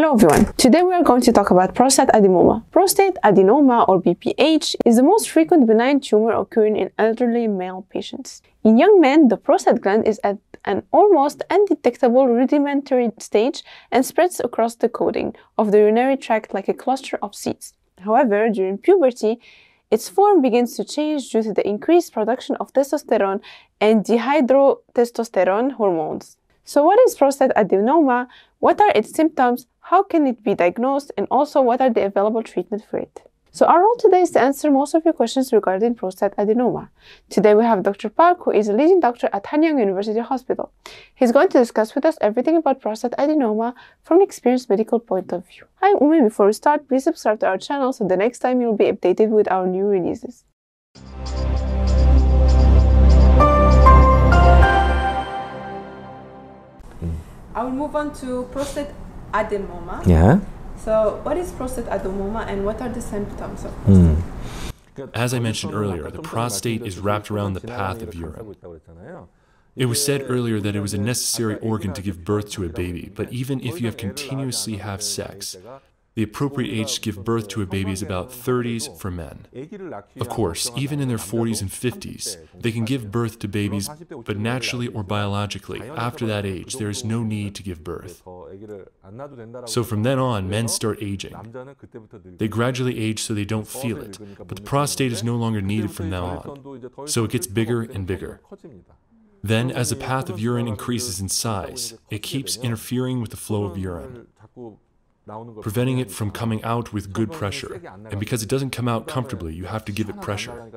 Hello everyone. Today we are going to talk about prostate adenoma. Prostate adenoma or BPH is the most frequent benign tumor occurring in elderly male patients. In young men, the prostate gland is at an almost undetectable rudimentary stage and spreads across the coating of the urinary tract like a cluster of seeds. However, during puberty, its form begins to change due to the increased production of testosterone and dihydrotestosterone hormones. So, what is prostate adenoma? What are its symptoms? How can it be diagnosed? And also, what are the available treatment for it? So, our role today is to answer most of your questions regarding prostate adenoma. Today, we have Dr. Park, who is a leading doctor at Hanyang University Hospital. He's going to discuss with us everything about prostate adenoma from an experienced medical point of view. Hi, Umi. Before we start, please subscribe to our channel so the next time you'll be updated with our new releases. I will move on to prostate adenoma. Yeah. So, what is prostate adenoma and what are the symptoms of hmm. prostate? As I mentioned earlier, the prostate is wrapped around the path of urine. It was said earlier that it was a necessary organ to give birth to a baby, but even if you have continuously have sex, the appropriate age to give birth to a baby is about 30s for men. Of course, even in their 40s and 50s, they can give birth to babies, but naturally or biologically, after that age, there is no need to give birth. So from then on, men start aging. They gradually age so they don't feel it, but the prostate is no longer needed from now on. So it gets bigger and bigger. Then, as the path of urine increases in size, it keeps interfering with the flow of urine preventing it from coming out with good pressure. And because it doesn't come out comfortably, you have to give it pressure.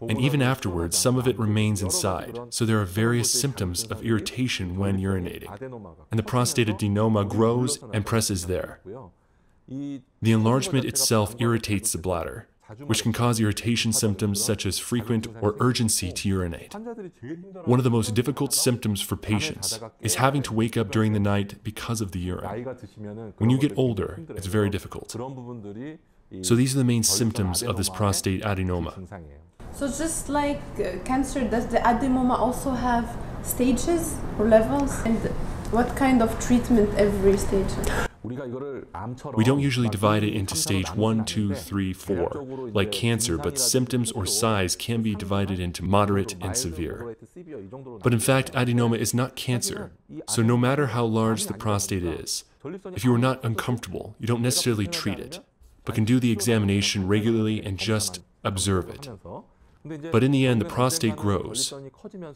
And even afterwards, some of it remains inside. So there are various symptoms of irritation when urinating. And the prostate adenoma grows and presses there. The enlargement itself irritates the bladder which can cause irritation symptoms such as frequent or urgency to urinate. One of the most difficult symptoms for patients is having to wake up during the night because of the urine. When you get older, it's very difficult. So these are the main symptoms of this prostate adenoma. So, just like uh, cancer, does the adenoma also have stages or levels? And what kind of treatment every stage? We don't usually divide it into stage 1, 2, 3, 4, like cancer, but symptoms or size can be divided into moderate and severe. But in fact, adenoma is not cancer, so no matter how large the prostate is, if you are not uncomfortable, you don't necessarily treat it, but can do the examination regularly and just observe it. But in the end, the prostate grows,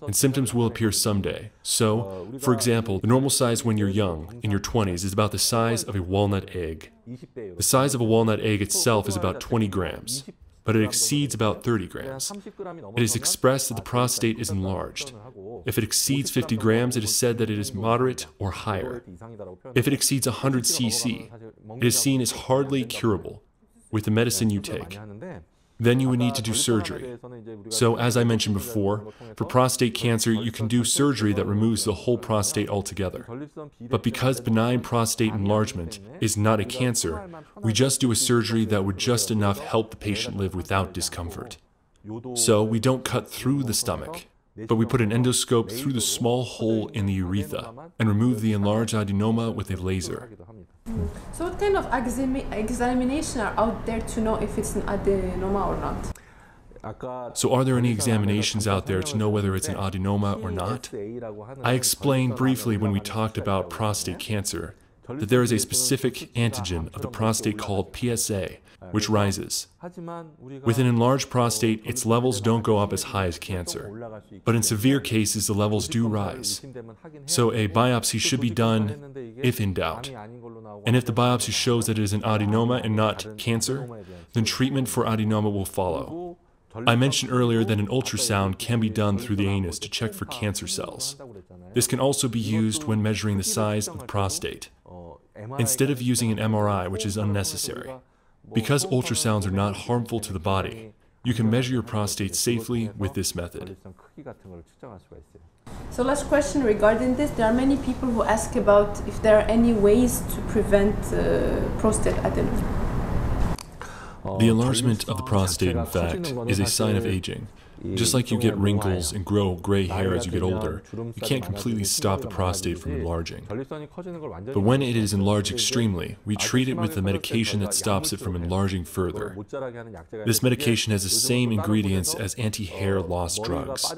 and symptoms will appear someday. So, for example, the normal size when you're young, in your 20s, is about the size of a walnut egg. The size of a walnut egg itself is about 20 grams, but it exceeds about 30 grams. It is expressed that the prostate is enlarged. If it exceeds 50 grams, it is said that it is moderate or higher. If it exceeds 100 cc, it is seen as hardly curable with the medicine you take then you would need to do surgery. So, as I mentioned before, for prostate cancer, you can do surgery that removes the whole prostate altogether. But because benign prostate enlargement is not a cancer, we just do a surgery that would just enough help the patient live without discomfort. So, we don't cut through the stomach, but we put an endoscope through the small hole in the urethra and remove the enlarged adenoma with a laser. So, what kind of examination are out there to know if it's an adenoma uh, or not? So, are there any examinations out there to know whether it's an adenoma or not? I explained briefly when we talked about prostate cancer that there is a specific antigen of the prostate called PSA, which rises. With an enlarged prostate, its levels don't go up as high as cancer. But in severe cases, the levels do rise. So a biopsy should be done if in doubt. And if the biopsy shows that it is an adenoma and not cancer, then treatment for adenoma will follow. I mentioned earlier that an ultrasound can be done through the anus to check for cancer cells. This can also be used when measuring the size of the prostate instead of using an MRI, which is unnecessary. Because ultrasounds are not harmful to the body, you can measure your prostate safely with this method. So last question regarding this, there are many people who ask about if there are any ways to prevent uh, prostate adenoma. The enlargement of the prostate, in fact, is a sign of aging. Just like you get wrinkles and grow gray hair as you get older, you can't completely stop the prostate from enlarging. But when it is enlarged extremely, we treat it with a medication that stops it from enlarging further. This medication has the same ingredients as anti-hair loss drugs,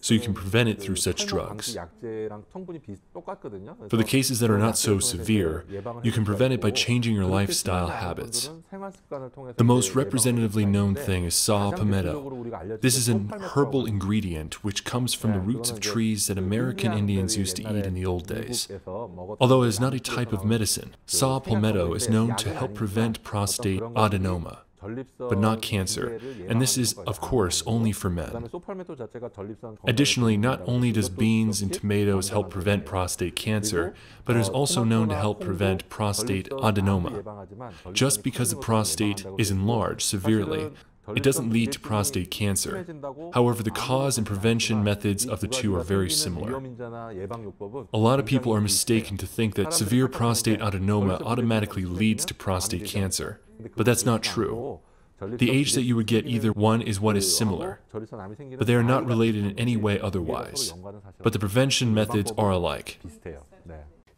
so you can prevent it through such drugs. For the cases that are not so severe, you can prevent it by changing your lifestyle habits. The most representatively known thing is saw palmetto. This is an herbal ingredient which comes from the roots of trees that American Indians used to eat in the old days. Although it is not a type of medicine, saw palmetto is known to help prevent prostate adenoma but not cancer, and this is, of course, only for men. Additionally, not only does beans and tomatoes help prevent prostate cancer, but it is also known to help prevent prostate adenoma. Just because the prostate is enlarged severely, it doesn't lead to prostate cancer. However, the cause and prevention methods of the two are very similar. A lot of people are mistaken to think that severe prostate adenoma automatically leads to prostate cancer, but that's not true. The age that you would get either one is what is similar, but they are not related in any way otherwise. But the prevention methods are alike.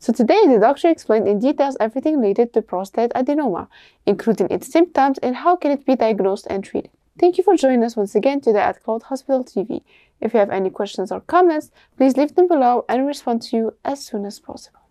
So today, the doctor explained in details everything related to prostate adenoma, including its symptoms and how can it be diagnosed and treated. Thank you for joining us once again today at Cloud Hospital TV. If you have any questions or comments, please leave them below and respond to you as soon as possible.